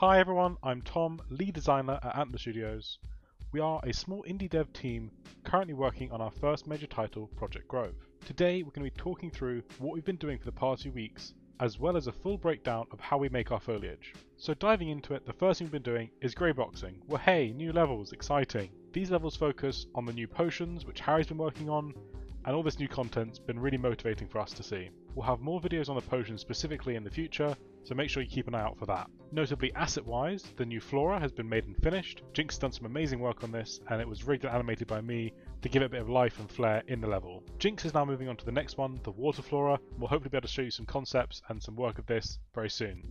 Hi everyone, I'm Tom, lead designer at Antler Studios. We are a small indie dev team currently working on our first major title, Project Grove. Today we're going to be talking through what we've been doing for the past few weeks, as well as a full breakdown of how we make our foliage. So diving into it, the first thing we've been doing is greyboxing. Well hey, new levels, exciting! These levels focus on the new potions, which Harry's been working on, and all this new content's been really motivating for us to see. We'll have more videos on the potions specifically in the future, so make sure you keep an eye out for that. Notably asset-wise, the new flora has been made and finished. Jinx has done some amazing work on this, and it was rigged and animated by me to give it a bit of life and flair in the level. Jinx is now moving on to the next one, the water flora. We'll hopefully be able to show you some concepts and some work of this very soon.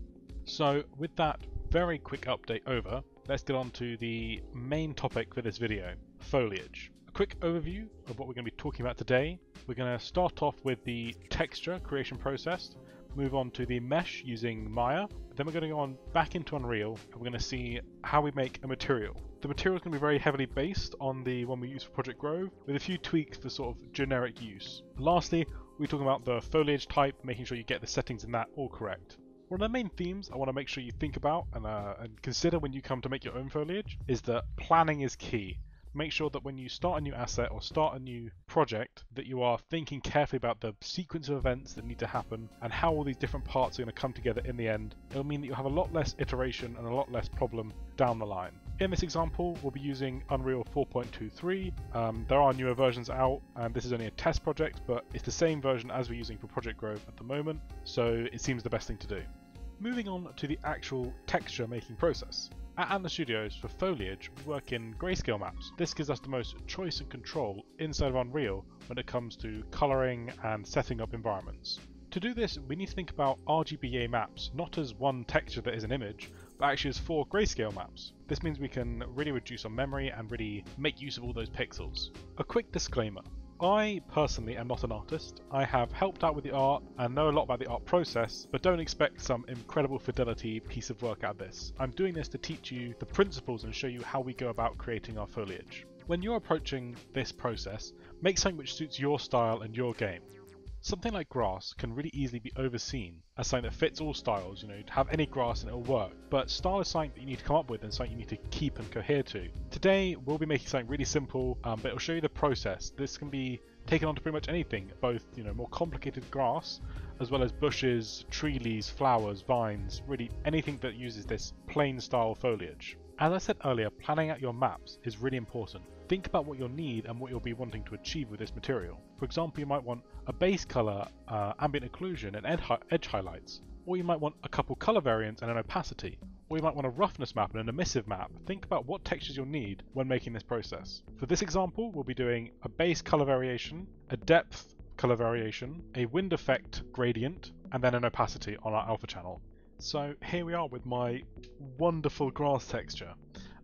So with that very quick update over, let's get on to the main topic for this video, foliage A quick overview of what we're going to be talking about today. We're going to start off with the texture creation process, move on to the mesh using Maya, then we're going to go on back into Unreal and we're going to see how we make a material. The material is going to be very heavily based on the one we use for Project Grove, with a few tweaks for sort of generic use. Lastly, we're talking about the foliage type, making sure you get the settings in that all correct. One of the main themes I want to make sure you think about and, uh, and consider when you come to make your own foliage is that planning is key make sure that when you start a new asset or start a new project that you are thinking carefully about the sequence of events that need to happen and how all these different parts are going to come together in the end. It'll mean that you'll have a lot less iteration and a lot less problem down the line. In this example, we'll be using Unreal 4.23. Um, there are newer versions out, and this is only a test project, but it's the same version as we're using for Project Grove at the moment, so it seems the best thing to do. Moving on to the actual texture making process. At Antler Studios, for foliage, we work in grayscale maps. This gives us the most choice and control inside of Unreal when it comes to colouring and setting up environments. To do this, we need to think about RGBA maps not as one texture that is an image, but actually as four grayscale maps. This means we can really reduce our memory and really make use of all those pixels. A quick disclaimer. I personally am not an artist. I have helped out with the art and know a lot about the art process, but don't expect some incredible fidelity piece of work out of this. I'm doing this to teach you the principles and show you how we go about creating our foliage. When you're approaching this process, make something which suits your style and your game. Something like grass can really easily be overseen as something that fits all styles, you know, have any grass and it'll work. But style is something that you need to come up with and something you need to keep and cohere to. Today, we'll be making something really simple, um, but it'll show you the process. This can be taken onto pretty much anything, both, you know, more complicated grass, as well as bushes, tree leaves, flowers, vines, really anything that uses this plain style foliage. As I said earlier, planning out your maps is really important. Think about what you'll need and what you'll be wanting to achieve with this material. For example, you might want a base color, uh, ambient occlusion, and ed edge highlights. Or you might want a couple color variants and an opacity. Or you might want a roughness map and an emissive map. Think about what textures you'll need when making this process. For this example, we'll be doing a base color variation, a depth color variation, a wind effect gradient, and then an opacity on our alpha channel. So here we are with my wonderful grass texture.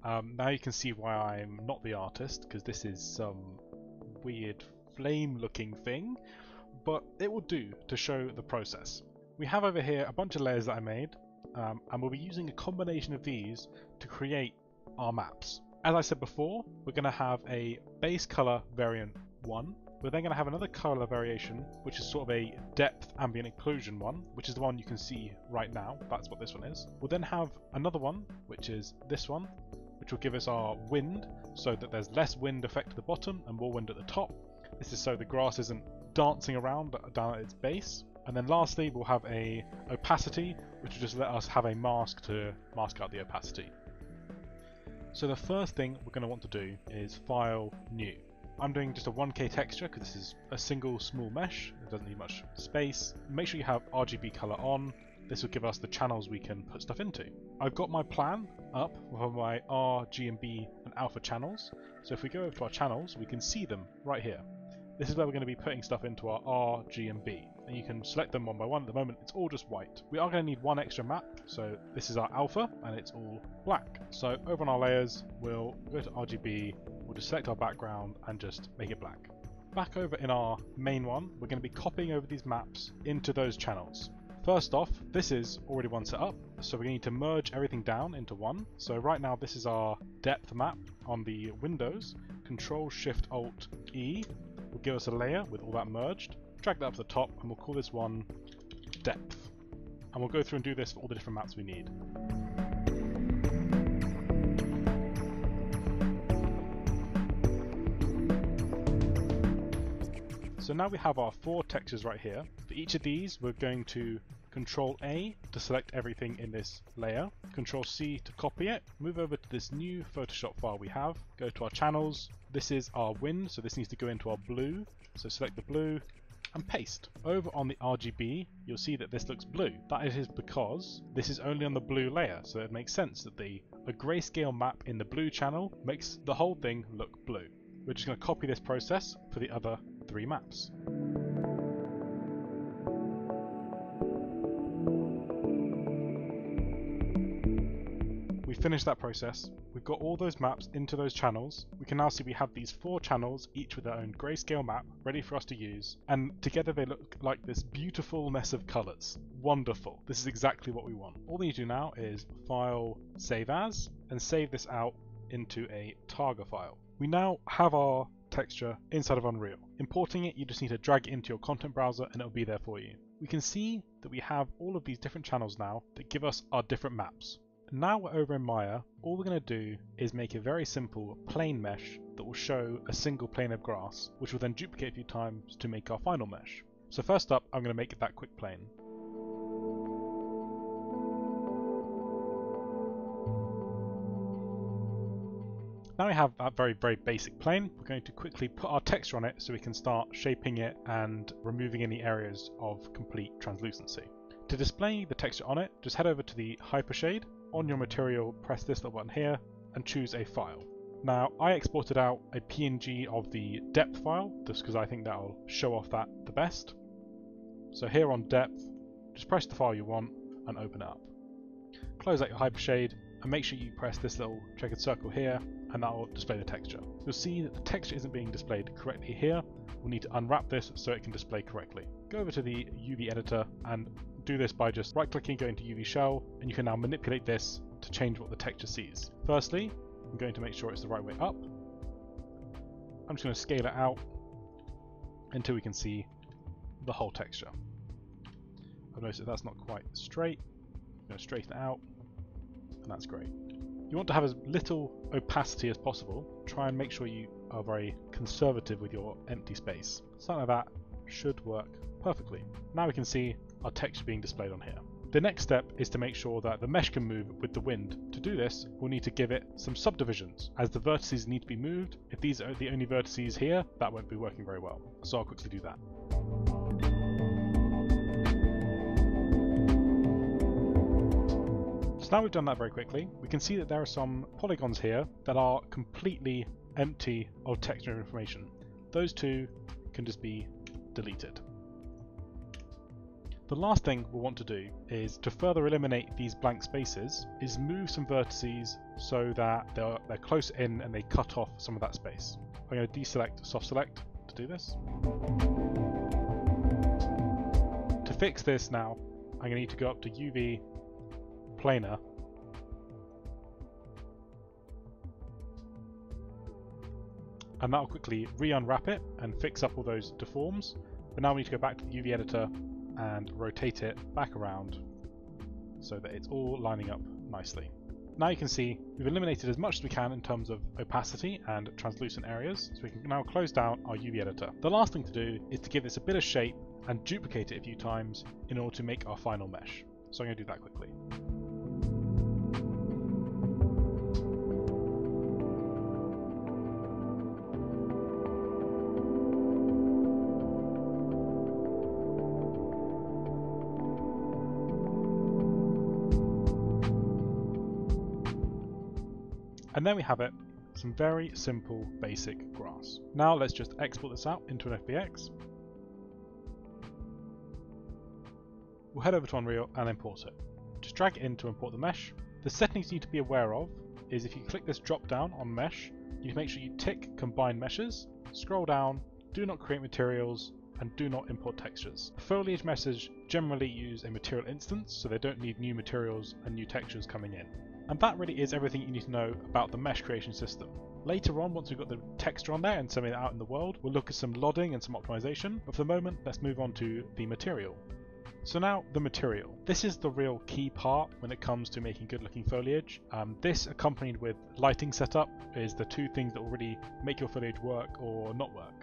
Um, now you can see why I'm not the artist, because this is some weird flame looking thing, but it will do to show the process. We have over here a bunch of layers that I made, um, and we'll be using a combination of these to create our maps. As I said before, we're going to have a base color variant 1, we're then going to have another color variation, which is sort of a depth ambient occlusion one, which is the one you can see right now. That's what this one is. We'll then have another one, which is this one, which will give us our wind so that there's less wind effect at the bottom and more wind at the top. This is so the grass isn't dancing around down at its base. And then lastly, we'll have a opacity, which will just let us have a mask to mask out the opacity. So the first thing we're going to want to do is file new. I'm doing just a 1k texture because this is a single small mesh, it doesn't need much space. Make sure you have RGB color on, this will give us the channels we can put stuff into. I've got my plan up for my R, G and B and alpha channels. So if we go over to our channels, we can see them right here. This is where we're going to be putting stuff into our R, G and B. And you can select them one by one. At the moment, it's all just white. We are going to need one extra map. So this is our alpha and it's all black. So over on our layers, we'll go to RGB, we'll just select our background and just make it black. Back over in our main one, we're going to be copying over these maps into those channels. First off, this is already one set up, so we need to merge everything down into one. So right now this is our depth map on the Windows. Control Shift Alt E will give us a layer with all that merged. Drag that up to the top and we'll call this one depth. And we'll go through and do this for all the different maps we need. So now we have our four textures right here. For each of these, we're going to Control A to select everything in this layer, Control C to copy it, move over to this new Photoshop file we have, go to our channels, this is our wind, so this needs to go into our blue, so select the blue, and paste. Over on the RGB, you'll see that this looks blue. That is because this is only on the blue layer, so it makes sense that the a grayscale map in the blue channel makes the whole thing look blue. We're just going to copy this process for the other three maps. We finished that process. We've got all those maps into those channels. We can now see we have these four channels, each with their own grayscale map, ready for us to use. And together they look like this beautiful mess of colors. Wonderful. This is exactly what we want. All we need to do now is File, Save As, and save this out into a Targa file. We now have our texture inside of Unreal. Importing it, you just need to drag it into your content browser and it'll be there for you. We can see that we have all of these different channels now that give us our different maps. Now we're over in Maya, all we're going to do is make a very simple plane mesh that will show a single plane of grass, which will then duplicate a few times to make our final mesh. So first up, I'm going to make that quick plane. Now we have that very, very basic plane, we're going to quickly put our texture on it so we can start shaping it and removing any areas of complete translucency. To display the texture on it, just head over to the Hypershade on your material, press this little button here and choose a file. Now, I exported out a PNG of the depth file, just because I think that'll show off that the best. So here on depth, just press the file you want and open it up. Close out your Hypershade and make sure you press this little checkered circle here and that will display the texture. You'll see that the texture isn't being displayed correctly here. We'll need to unwrap this so it can display correctly. Go over to the UV editor and do this by just right clicking, going to UV shell, and you can now manipulate this to change what the texture sees. Firstly, I'm going to make sure it's the right way up. I'm just going to scale it out until we can see the whole texture. I've noticed that that's not quite straight. I'm going to straighten it out, and that's great. You want to have as little opacity as possible. Try and make sure you are very conservative with your empty space. Something like that should work perfectly. Now we can see our texture being displayed on here. The next step is to make sure that the mesh can move with the wind. To do this, we'll need to give it some subdivisions, as the vertices need to be moved. If these are the only vertices here, that won't be working very well. So I'll quickly do that. Now we've done that very quickly, we can see that there are some polygons here that are completely empty of texture information. Those two can just be deleted. The last thing we'll want to do is to further eliminate these blank spaces is move some vertices so that they're, they're close in and they cut off some of that space. I'm going to deselect soft select to do this. To fix this now, I'm going to need to go up to UV planar and that'll quickly re-unwrap it and fix up all those deforms. But now we need to go back to the UV editor and rotate it back around so that it's all lining up nicely. Now you can see we've eliminated as much as we can in terms of opacity and translucent areas, so we can now close down our UV editor. The last thing to do is to give this a bit of shape and duplicate it a few times in order to make our final mesh. So I'm going to do that quickly. And there we have it, some very simple basic grass. Now let's just export this out into an FBX. We'll head over to Unreal and import it. Just drag it in to import the mesh. The settings you need to be aware of is if you click this drop down on mesh, you can make sure you tick combine meshes, scroll down, do not create materials, and do not import textures. Foliage meshes generally use a material instance, so they don't need new materials and new textures coming in. And that really is everything you need to know about the mesh creation system. Later on, once we've got the texture on there and some of it out in the world, we'll look at some lodding and some optimization, but for the moment, let's move on to the material. So now, the material. This is the real key part when it comes to making good looking foliage. Um, this, accompanied with lighting setup, is the two things that will really make your foliage work or not work.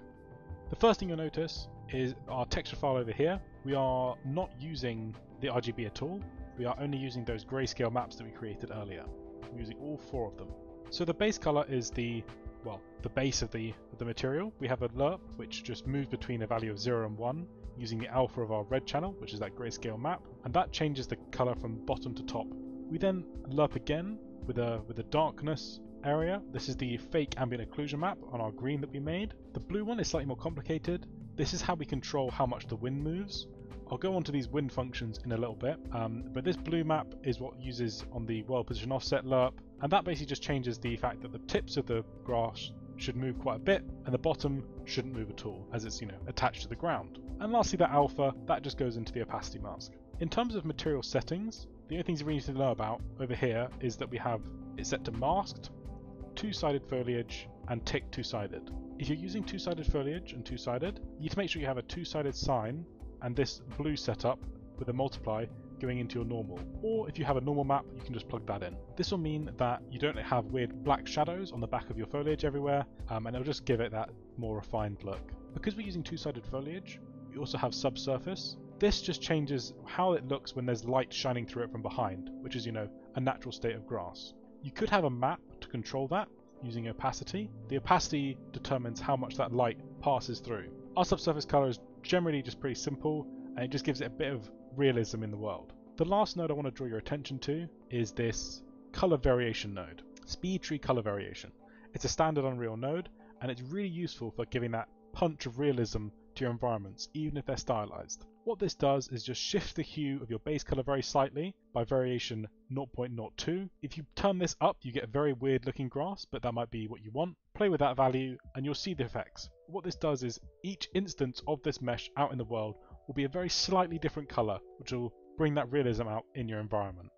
The first thing you'll notice is our texture file over here. We are not using the RGB at all. We are only using those grayscale maps that we created earlier. We're using all four of them. So the base color is the well, the base of the of the material. We have a lerp which just moves between a value of 0 and 1 using the alpha of our red channel, which is that grayscale map, and that changes the color from bottom to top. We then lerp again with a with a darkness area. This is the fake ambient occlusion map on our green that we made. The blue one is slightly more complicated. This is how we control how much the wind moves. I'll go on to these wind functions in a little bit, um, but this blue map is what uses on the world position offset lerp, and that basically just changes the fact that the tips of the grass should move quite a bit, and the bottom shouldn't move at all, as it's you know attached to the ground. And lastly, that alpha that just goes into the opacity mask. In terms of material settings, the only things we need to know about over here is that we have it set to masked, two-sided foliage, and tick two-sided. If you're using two-sided foliage and two-sided, you need to make sure you have a two-sided sign and this blue setup with a multiply going into your normal. Or if you have a normal map, you can just plug that in. This will mean that you don't have weird black shadows on the back of your foliage everywhere, um, and it'll just give it that more refined look. Because we're using two-sided foliage, we also have subsurface. This just changes how it looks when there's light shining through it from behind, which is, you know, a natural state of grass. You could have a map to control that using opacity. The opacity determines how much that light passes through. Our subsurface color is generally just pretty simple and it just gives it a bit of realism in the world. The last node I want to draw your attention to is this color variation node, speed tree color variation. It's a standard Unreal node and it's really useful for giving that punch of realism to your environments, even if they're stylized. What this does is just shift the hue of your base color very slightly by variation 0.02. If you turn this up, you get a very weird looking grass, but that might be what you want. Play with that value and you'll see the effects. What this does is each instance of this mesh out in the world will be a very slightly different color, which will bring that realism out in your environment.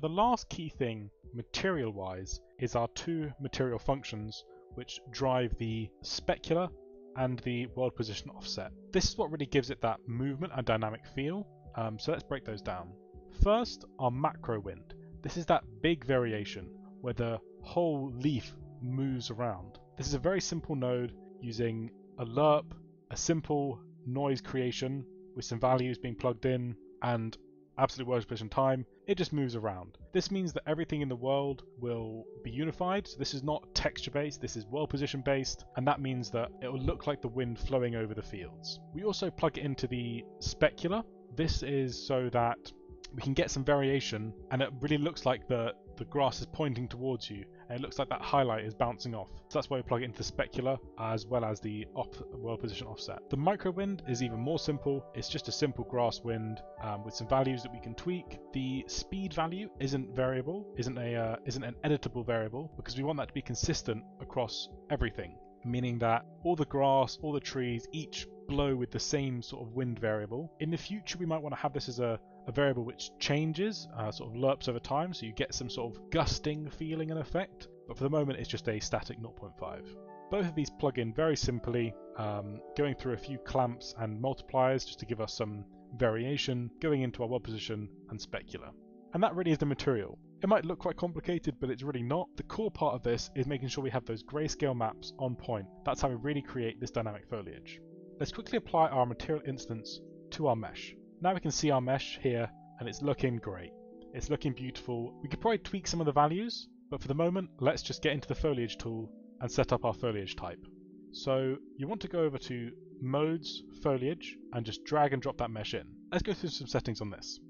The last key thing, material wise, is our two material functions which drive the specular and the world position offset. This is what really gives it that movement and dynamic feel, um, so let's break those down. First, our macro wind. This is that big variation where the whole leaf moves around. This is a very simple node using a lerp, a simple noise creation with some values being plugged in, and absolute world position time, it just moves around. This means that everything in the world will be unified. So this is not texture based, this is world position based, and that means that it will look like the wind flowing over the fields. We also plug it into the specular. This is so that we can get some variation and it really looks like the, the grass is pointing towards you and it looks like that highlight is bouncing off. So that's why we plug it into the specular as well as the off world position offset. The micro wind is even more simple. It's just a simple grass wind um, with some values that we can tweak. The speed value isn't variable, isn't a uh, isn't an editable variable because we want that to be consistent across everything meaning that all the grass, all the trees, each blow with the same sort of wind variable. In the future, we might want to have this as a a variable which changes, uh, sort of lerps over time, so you get some sort of gusting feeling and effect. But for the moment, it's just a static 0.5. Both of these plug in very simply, um, going through a few clamps and multipliers just to give us some variation, going into our world position and specular. And that really is the material. It might look quite complicated, but it's really not. The core part of this is making sure we have those grayscale maps on point. That's how we really create this dynamic foliage. Let's quickly apply our material instance to our mesh. Now we can see our mesh here and it's looking great. It's looking beautiful. We could probably tweak some of the values, but for the moment, let's just get into the foliage tool and set up our foliage type. So you want to go over to modes, foliage, and just drag and drop that mesh in. Let's go through some settings on this.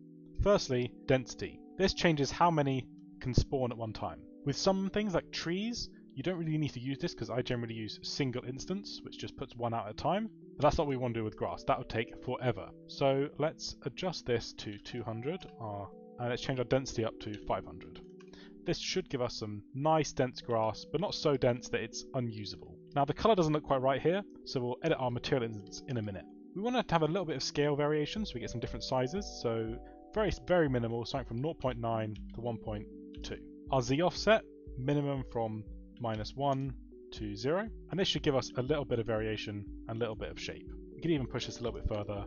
Firstly, density. This changes how many can spawn at one time. With some things like trees, you don't really need to use this because I generally use single instance, which just puts one out at a time. But that's not what we want to do with grass. That would take forever. So let's adjust this to 200, our, uh, and let's change our density up to 500. This should give us some nice dense grass, but not so dense that it's unusable. Now the color doesn't look quite right here, so we'll edit our material instance in a minute. We want to have a little bit of scale variation, so we get some different sizes. So very, very minimal, starting from 0.9 to 1.2. Our Z offset, minimum from minus 1 to 0. And this should give us a little bit of variation and a little bit of shape. We can even push this a little bit further,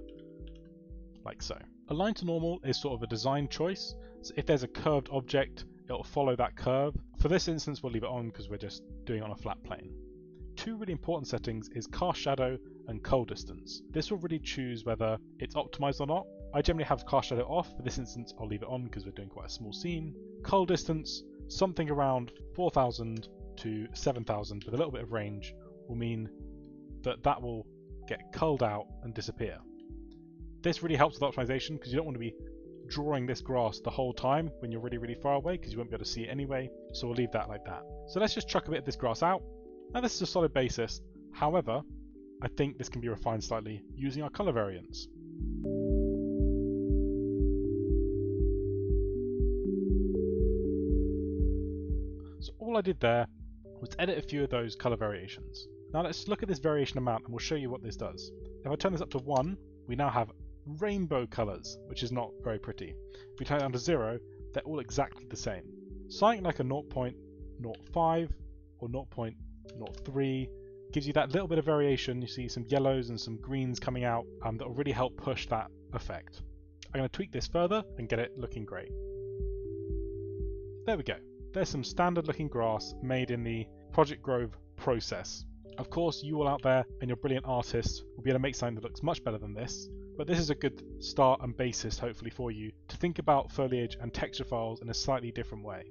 like so. Align to normal is sort of a design choice. So if there's a curved object, it'll follow that curve. For this instance, we'll leave it on because we're just doing it on a flat plane. two really important settings is cast shadow and cull distance. This will really choose whether it's optimized or not. I generally have cast shadow off, for this instance I'll leave it on because we're doing quite a small scene. Cull distance, something around 4000 to 7000 with a little bit of range will mean that that will get culled out and disappear. This really helps with optimization because you don't want to be drawing this grass the whole time when you're really, really far away because you won't be able to see it anyway. So we'll leave that like that. So let's just chuck a bit of this grass out. Now this is a solid basis. However, I think this can be refined slightly using our color variants. So all I did there was edit a few of those color variations. Now let's look at this variation amount and we'll show you what this does. If I turn this up to 1, we now have rainbow colours, which is not very pretty. If we turn it down to 0, they're all exactly the same. Something like a 0.05 or 0.03 gives you that little bit of variation. You see some yellows and some greens coming out um, that will really help push that effect. I'm going to tweak this further and get it looking great. There we go. There's some standard looking grass made in the Project Grove process. Of course, you all out there and your brilliant artists will be able to make something that looks much better than this, but this is a good start and basis, hopefully, for you to think about foliage and texture files in a slightly different way.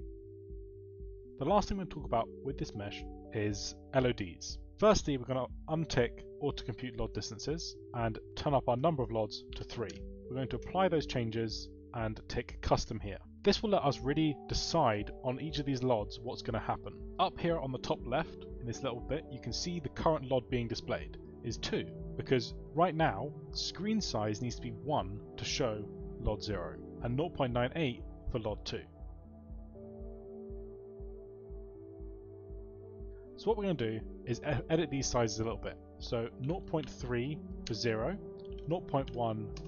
The last thing we're going to talk about with this mesh is LODs. Firstly, we're going to untick auto compute LOD distances and turn up our number of LODs to 3. We're going to apply those changes and tick custom here. This will let us really decide on each of these LODs what's going to happen. Up here on the top left, in this little bit, you can see the current LOD being displayed is 2 because right now screen size needs to be 1 to show LOD 0 and 0.98 for LOD 2. So what we're going to do is edit these sizes a little bit. So 0.3 for 0, 0.1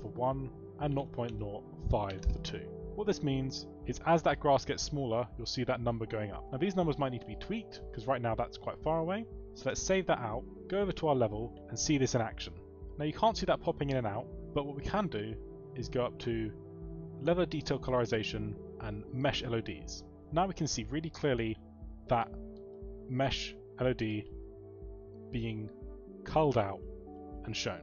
for 1 and 0.05 for 2. What this means is as that grass gets smaller, you'll see that number going up. Now these numbers might need to be tweaked because right now that's quite far away. So let's save that out, go over to our level and see this in action. Now you can't see that popping in and out, but what we can do is go up to level detail colorization and mesh LODs. Now we can see really clearly that mesh LOD being culled out and shown.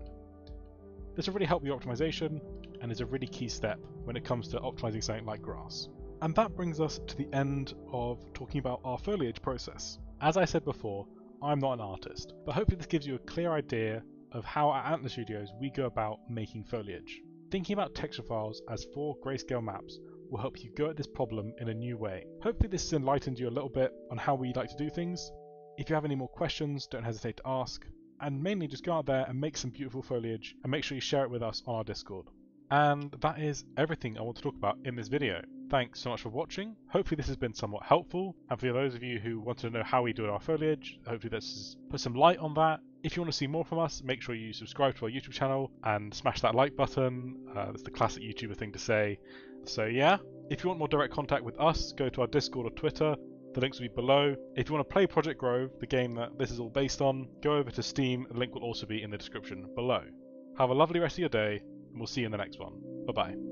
This will really help your optimization and is a really key step when it comes to optimizing something like grass. And that brings us to the end of talking about our foliage process. As I said before, I'm not an artist, but hopefully this gives you a clear idea of how at Antler Studios we go about making foliage. Thinking about texture files as four grayscale maps will help you go at this problem in a new way. Hopefully this has enlightened you a little bit on how we like to do things. If you have any more questions, don't hesitate to ask, and mainly just go out there and make some beautiful foliage and make sure you share it with us on our Discord. And that is everything I want to talk about in this video. Thanks so much for watching. Hopefully this has been somewhat helpful. And for those of you who want to know how we do our foliage, hopefully this has put some light on that. If you want to see more from us, make sure you subscribe to our YouTube channel and smash that like button. Uh, that's the classic YouTuber thing to say. So yeah, if you want more direct contact with us, go to our Discord or Twitter. The links will be below. If you want to play Project Grove, the game that this is all based on, go over to Steam. The link will also be in the description below. Have a lovely rest of your day, and we'll see you in the next one. Bye bye.